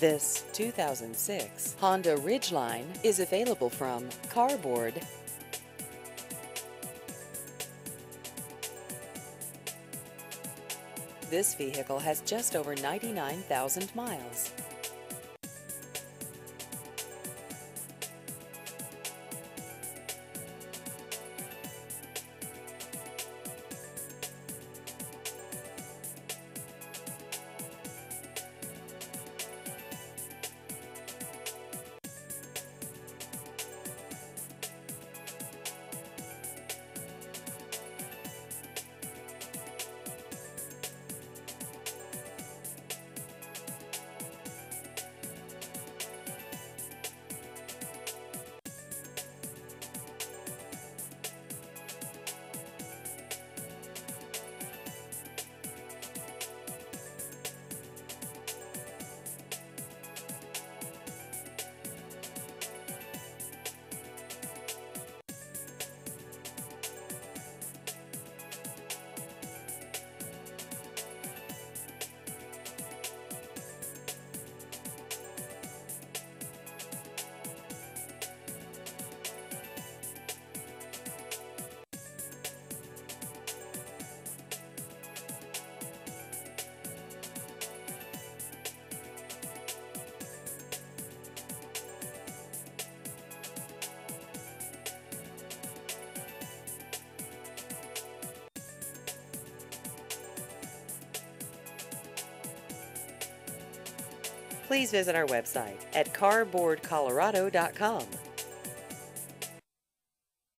This 2006 Honda Ridgeline is available from Carboard. This vehicle has just over 99,000 miles. Please visit our website at carboardcolorado.com.